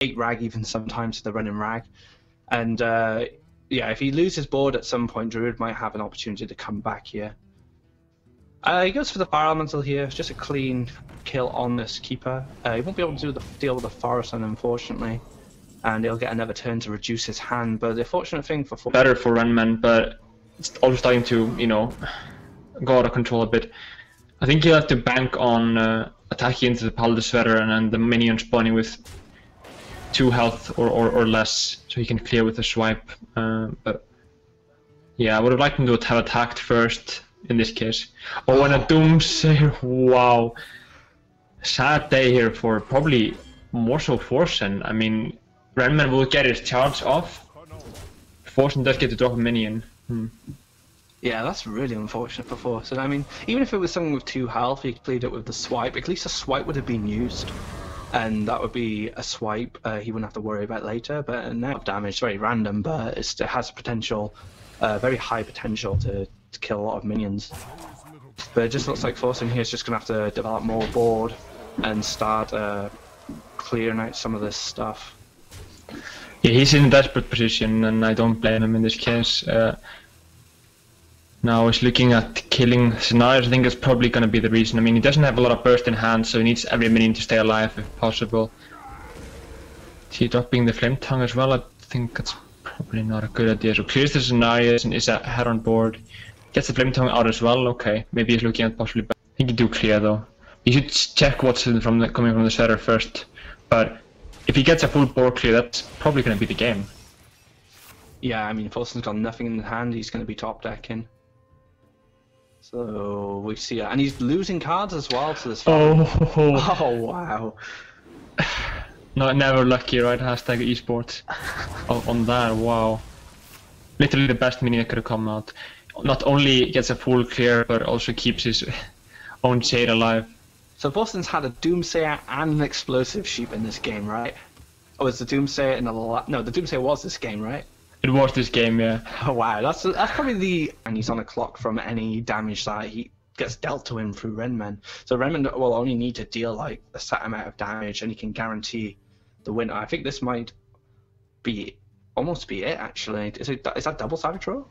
eight rag even sometimes if they're running rag, and uh, yeah, if he loses board at some point, Druid might have an opportunity to come back here. Uh, he goes for the fire elemental here. It's just a clean kill on this keeper. Uh, he won't be able to the deal with the forest, unfortunately, and he'll get another turn to reduce his hand. But the fortunate thing for for better for Renman, but it's also starting to you know go out of control a bit. I think he'll have to bank on uh, attacking into the Paladin Sweater and then the minion spawning with two health or, or, or less, so he can clear with a swipe. Uh, but yeah, I would have liked him to have attacked first in this case. Oh, and a Doomsayer, wow. Sad day here for probably more so Forsen. I mean, Renman will get his charge off. Forsen does get to drop a minion. Hmm. Yeah, that's really unfortunate for Forsen. I mean, even if it was something with two health, he plead it with the swipe. At least a swipe would have been used, and that would be a swipe uh, he wouldn't have to worry about later. But now damage, very random, but it has potential, uh, very high potential to, to kill a lot of minions. But it just looks like Forsen here is just going to have to develop more board and start uh, clearing out some of this stuff. Yeah, he's in a desperate position, and I don't blame him in this case. Now he's looking at killing scenarios. I think that's probably going to be the reason. I mean, he doesn't have a lot of burst in hand, so he needs every minion to stay alive if possible. Is he dropping the flame tongue as well? I think that's probably not a good idea. So clears the scenarios and is ahead on board. Gets the flame tongue out as well. Okay, maybe he's looking at possibly. I think He do clear though. He should check what's from the, coming from the shredder first. But if he gets a full board clear, that's probably going to be the game. Yeah, I mean, Forsen's got nothing in hand. He's going to be top decking. So we see, it, and he's losing cards as well to this. Oh, oh wow! Not never lucky, right? Hashtag esports. oh, on that, wow! Literally the best mini that could have come out. Not only gets a full clear, but also keeps his own shade alive. So Forsen's had a Doomsayer and an Explosive Sheep in this game, right? Oh, was the Doomsayer in the la- no? The Doomsayer was this game, right? Was this game, yeah. Oh wow, that's that's probably the and he's on a clock from any damage that he gets dealt to him through Renman. So Renman will only need to deal like a set amount of damage, and he can guarantee the win. I think this might be almost be it actually. Is it is that double Savage Roar?